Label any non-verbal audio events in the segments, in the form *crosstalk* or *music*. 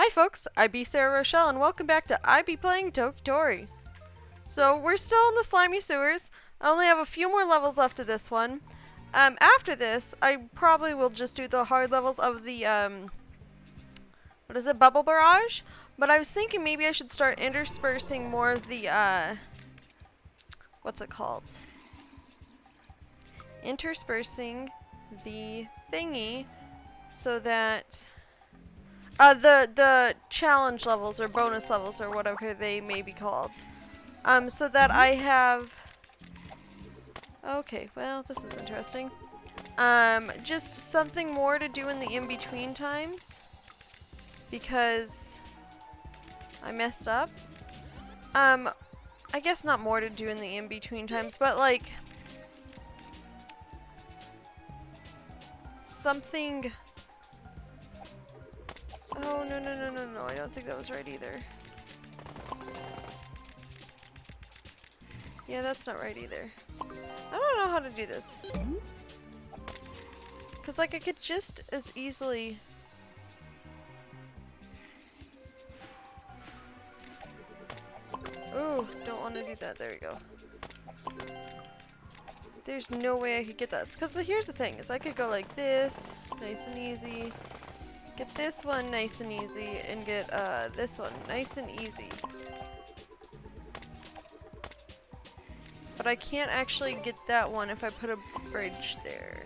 Hi folks, I be Sara Rochelle and welcome back to I be playing Toki Tori. So we're still in the slimy sewers. I only have a few more levels left of this one. Um, after this, I probably will just do the hard levels of the, um, what is it, Bubble Barrage? But I was thinking maybe I should start interspersing more of the, uh, what's it called? Interspersing the thingy so that uh, the the challenge levels or bonus levels or whatever they may be called. Um, so that I have. Okay, well this is interesting. Um, just something more to do in the in between times because I messed up. Um, I guess not more to do in the in between times, but like something Oh, no, no, no, no, no. I don't think that was right either. Yeah, that's not right either. I don't know how to do this. Because, like, I could just as easily... Ooh, don't want to do that. There we go. There's no way I could get that. Because here's the thing, is I could go like this, nice and easy. Get this one nice and easy, and get uh, this one nice and easy. But I can't actually get that one if I put a bridge there.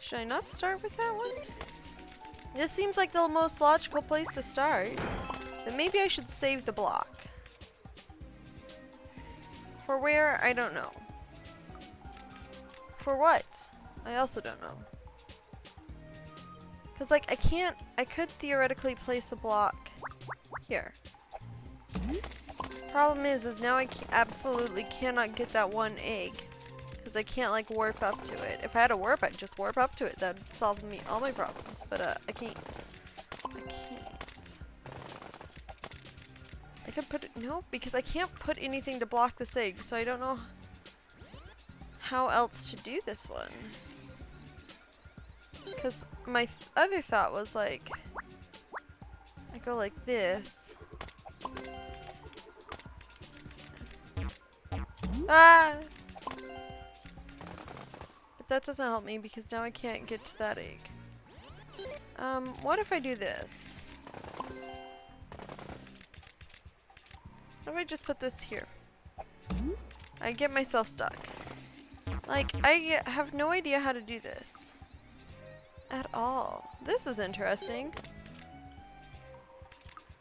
Should I not start with that one? This seems like the most logical place to start. Then maybe I should save the block. For where? I don't know. For what? I also don't know. Because, like, I can't, I could theoretically place a block here. Problem is, is now I absolutely cannot get that one egg. Because I can't, like, warp up to it. If I had a warp, I'd just warp up to it. That'd solve me all my problems. But, uh, I can't. I can't. I could put it, no, because I can't put anything to block this egg, so I don't know how else to do this one. Because my other thought was like, I go like this. Ah! But that doesn't help me because now I can't get to that egg. Um, what if I do this? What if I just put this here? I get myself stuck. Like, I have no idea how to do this at all. This is interesting.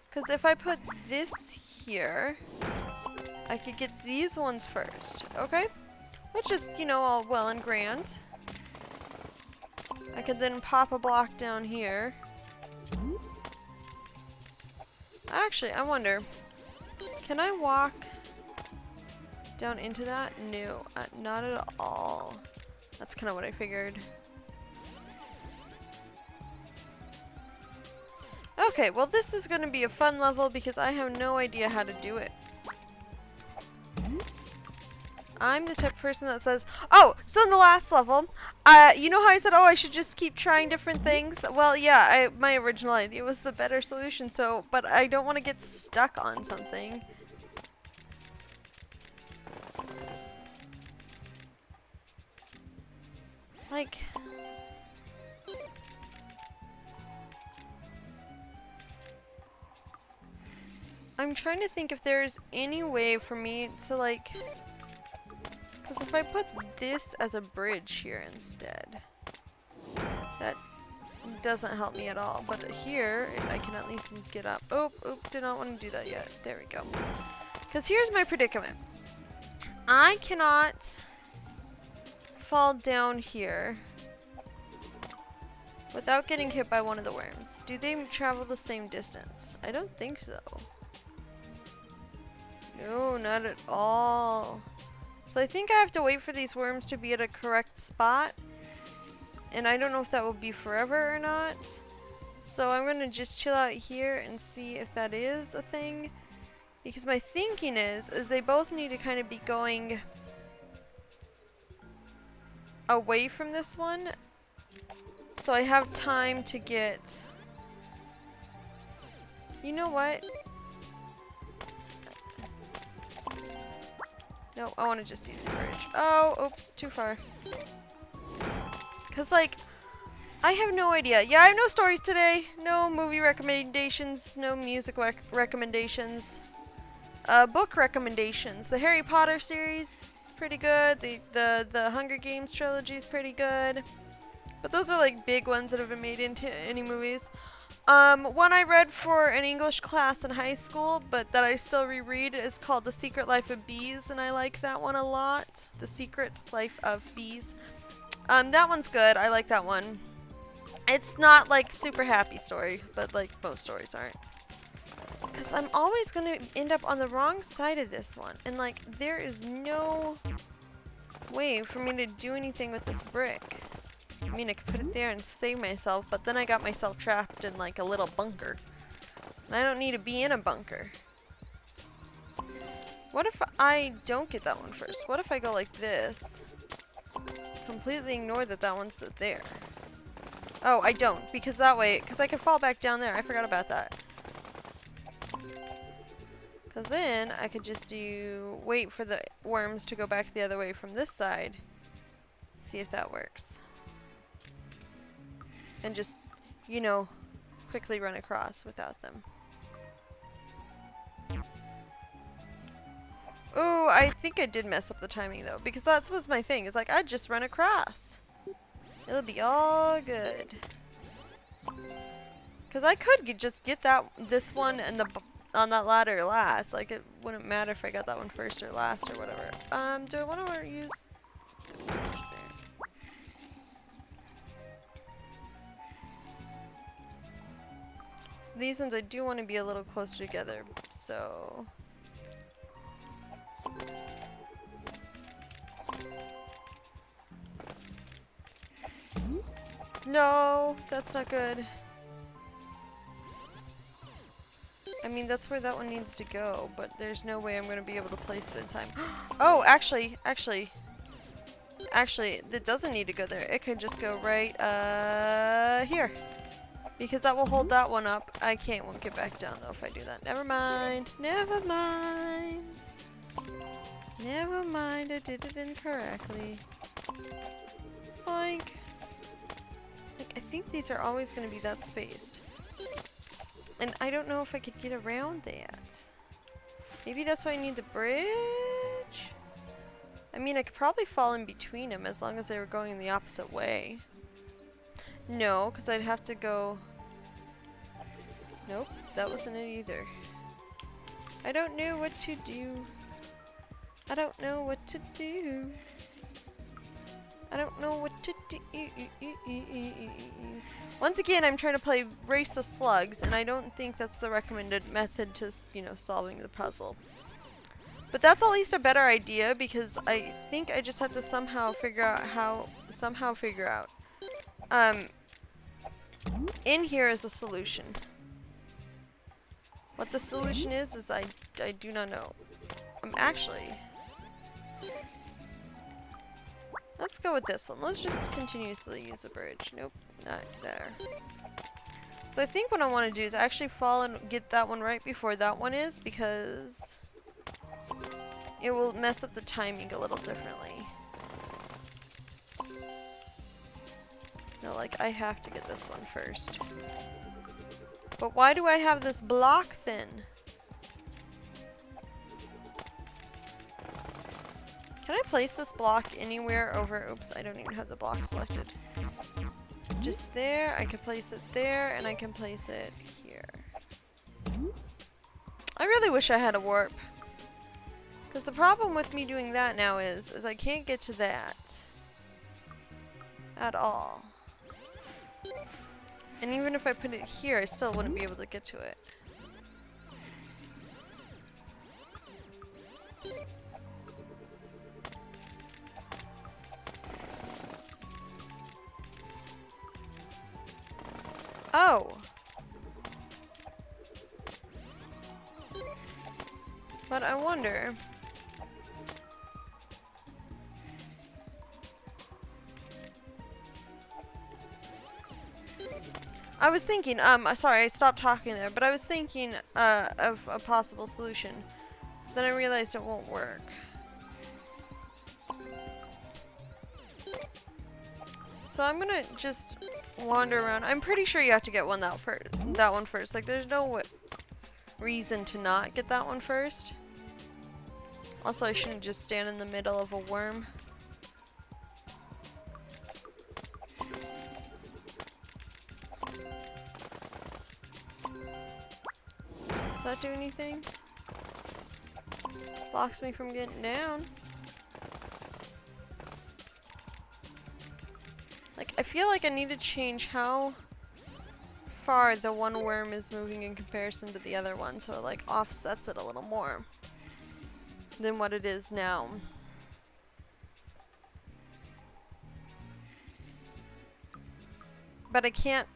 Because if I put this here, I could get these ones first, okay? Which is, you know, all well and grand. I could then pop a block down here. Actually, I wonder, can I walk down into that? No, uh, not at all. That's kind of what I figured. Okay, well this is going to be a fun level because I have no idea how to do it. I'm the type of person that says, oh, so in the last level, uh, you know how I said, oh, I should just keep trying different things? Well, yeah, I, my original idea was the better solution, so, but I don't want to get stuck on something. Like, I'm trying to think if there's any way for me to like... Because if I put this as a bridge here instead, that doesn't help me at all. But here, I can at least get up. Oh, oh, did not want to do that yet. There we go. Because here's my predicament. I cannot fall down here without getting hit by one of the worms. Do they travel the same distance? I don't think so. No, not at all. So I think I have to wait for these worms to be at a correct spot. And I don't know if that will be forever or not. So I'm going to just chill out here and see if that is a thing. Because my thinking is, is they both need to kind of be going away from this one. So I have time to get... You know what? No, I want to just use bridge. Oh, oops, too far. Because, like, I have no idea. Yeah, I have no stories today. No movie recommendations. No music rec recommendations. Uh, book recommendations. The Harry Potter series, pretty good. The, the, the Hunger Games trilogy is pretty good. But those are, like, big ones that have been made into any movies. Um, one I read for an English class in high school, but that I still reread is called The Secret Life of Bees, and I like that one a lot. The Secret Life of Bees. Um, that one's good. I like that one. It's not like super happy story, but like most stories aren't. Because I'm always going to end up on the wrong side of this one. And like, there is no way for me to do anything with this brick. I mean, I could put it there and save myself, but then I got myself trapped in like a little bunker. And I don't need to be in a bunker. What if I don't get that one first? What if I go like this? Completely ignore that that one's there. Oh, I don't, because that way, because I can fall back down there. I forgot about that. Because then I could just do, wait for the worms to go back the other way from this side. See if that works and just, you know, quickly run across without them. Ooh, I think I did mess up the timing though, because that was my thing. It's like, I'd just run across. It'll be all good. Because I could just get that this one and the on that ladder last. Like, it wouldn't matter if I got that one first or last or whatever. Um, do I want to use these ones I do want to be a little closer together, so... No, that's not good. I mean, that's where that one needs to go, but there's no way I'm going to be able to place it in time. *gasps* oh, actually, actually, actually, it doesn't need to go there. It can just go right, uh, here. Because that will hold hmm? that one up. I can't won't get back down though if I do that. Never mind. Never mind. Never mind, I did it incorrectly. Like, like I think these are always going to be that spaced. And I don't know if I could get around that. Maybe that's why I need the bridge? I mean, I could probably fall in between them as long as they were going the opposite way. No, because I'd have to go... Nope, that wasn't it either. I don't know what to do. I don't know what to do. I don't know what to do. Once again, I'm trying to play Race of Slugs, and I don't think that's the recommended method to, you know, solving the puzzle. But that's at least a better idea, because I think I just have to somehow figure out how, somehow figure out. Um, in here is a solution. What the solution is, is I, I do not know. I'm um, actually... Let's go with this one. Let's just continuously use a bridge. Nope, not there. So I think what I want to do is actually fall and get that one right before that one is because it will mess up the timing a little differently. No, like, I have to get this one first. But why do I have this block then? Can I place this block anywhere over... Oops, I don't even have the block selected. Just there, I can place it there, and I can place it here. I really wish I had a warp. Because the problem with me doing that now is, is I can't get to that. At all. And even if I put it here, I still wouldn't be able to get to it. Oh! But I wonder... I was thinking, um, sorry, I stopped talking there, but I was thinking uh, of a possible solution. Then I realized it won't work. So I'm gonna just wander around. I'm pretty sure you have to get one that first. That one first. Like, there's no reason to not get that one first. Also, I shouldn't just stand in the middle of a worm. Does that do anything? Blocks me from getting down. Like, I feel like I need to change how far the one worm is moving in comparison to the other one, so it like offsets it a little more than what it is now. But I can't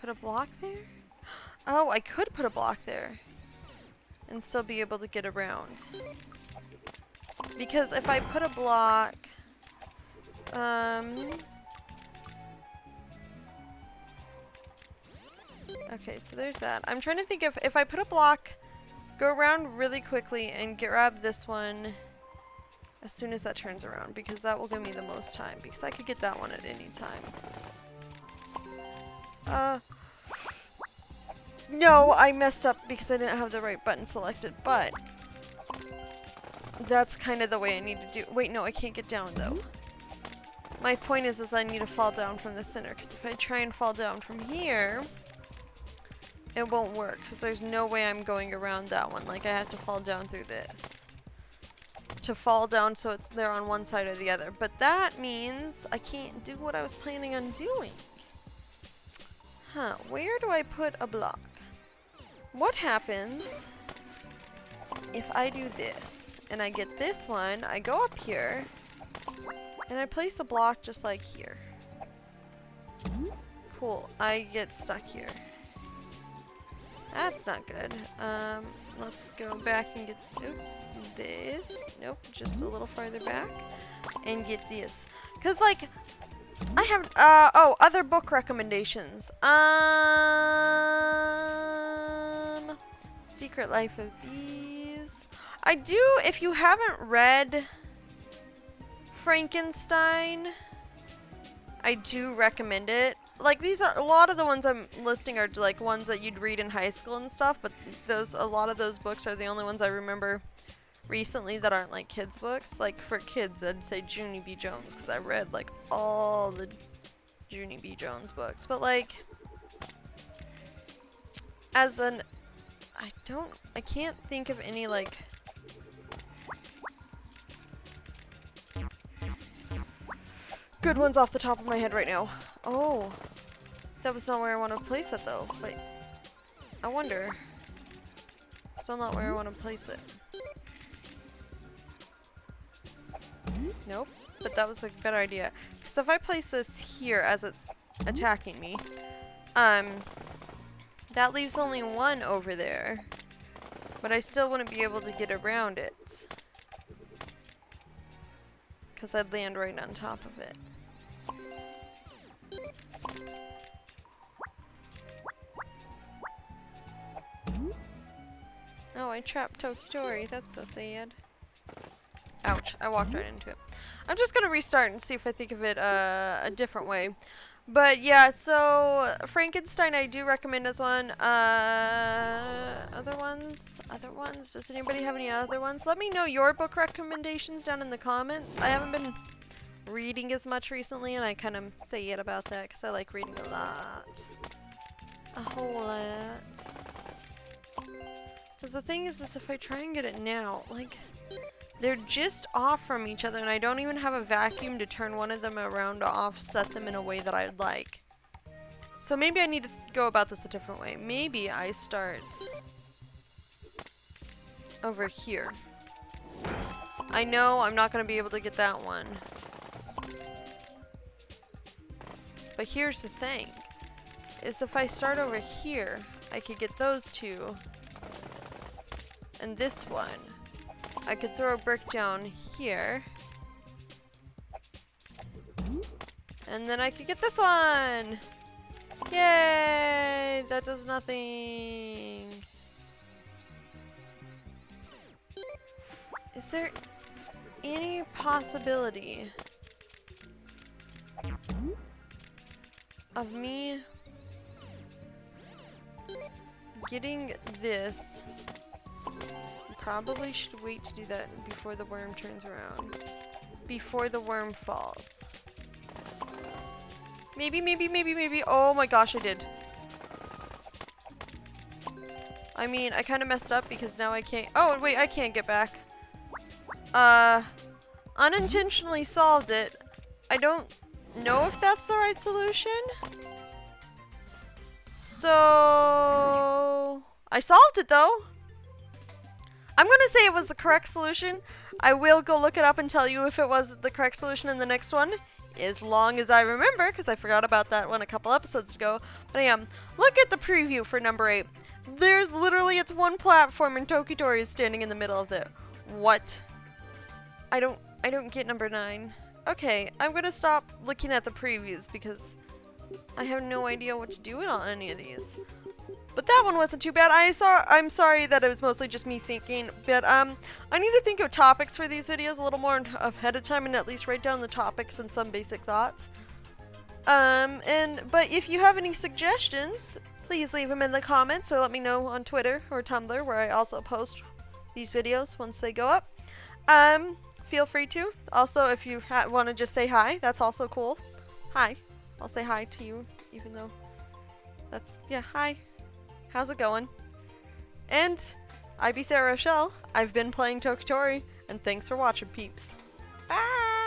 put a block there? Oh, I could put a block there and still be able to get around. Because if I put a block, um, okay, so there's that. I'm trying to think if, if I put a block, go around really quickly and grab this one as soon as that turns around because that will give me the most time because I could get that one at any time. Uh, no, I messed up because I didn't have the right button selected, but that's kind of the way I need to do- wait, no, I can't get down though. My point is, is I need to fall down from the center, because if I try and fall down from here, it won't work, because there's no way I'm going around that one. Like, I have to fall down through this. To fall down so it's there on one side or the other. But that means I can't do what I was planning on doing. Huh, where do I put a block? What happens if I do this and I get this one, I go up here and I place a block just like here. Cool, I get stuck here. That's not good. Um, let's go back and get, oops, this. Nope, just a little farther back. And get this. Because, like, I have, uh, oh, other book recommendations. Um, Secret Life of Bees. I do, if you haven't read Frankenstein, I do recommend it. Like these are, a lot of the ones I'm listing are like ones that you'd read in high school and stuff, but those, a lot of those books are the only ones I remember recently that aren't like kids books. Like for kids, I'd say Junie B. Jones because I read like all the Junie B. Jones books. But like, as an, I don't, I can't think of any like. Good ones off the top of my head right now. Oh, that was not where I want to place it though. But I wonder. Still not where I want to place it. Nope, but that was a better idea. So if I place this here as it's attacking me, um, that leaves only one over there. But I still wouldn't be able to get around it. Because I'd land right on top of it. Oh, I trapped Toki Tori. That's so sad. Ouch, I walked right into it. I'm just gonna restart and see if I think of it uh, a different way. But yeah, so Frankenstein I do recommend as one. Uh, other ones? Other ones? Does anybody have any other ones? Let me know your book recommendations down in the comments. I haven't been reading as much recently and I kind of say it about that because I like reading a lot. A whole lot. Because the thing is, is if I try and get it now, like... They're just off from each other and I don't even have a vacuum to turn one of them around to offset them in a way that I'd like. So maybe I need to go about this a different way. Maybe I start over here. I know I'm not going to be able to get that one. But here's the thing. Is if I start over here, I could get those two. And this one. I could throw a brick down here. And then I could get this one! Yay! That does nothing. Is there any possibility of me getting this? Probably should wait to do that before the worm turns around. Before the worm falls. Maybe, maybe, maybe, maybe. Oh my gosh, I did. I mean, I kind of messed up because now I can't- Oh, wait, I can't get back. Uh, unintentionally solved it. I don't know if that's the right solution. So, I solved it though. I'm gonna say it was the correct solution. I will go look it up and tell you if it was the correct solution in the next one. As long as I remember, because I forgot about that one a couple episodes ago. But I am. Look at the preview for number 8. There's literally, it's one platform and Toki Tori is standing in the middle of it. What? I don't, I don't get number 9. Okay, I'm gonna stop looking at the previews because I have no idea what to do on any of these. But that one wasn't too bad. I saw I'm sorry that it was mostly just me thinking, but um I need to think of topics for these videos a little more ahead of time and at least write down the topics and some basic thoughts. Um and but if you have any suggestions, please leave them in the comments or let me know on Twitter or Tumblr where I also post these videos once they go up. Um feel free to. Also, if you want to just say hi, that's also cool. Hi. I'll say hi to you, even though that's, yeah, hi. How's it going? And I be Sara Rochelle. I've been playing Toki Tori, and thanks for watching, peeps. Bye!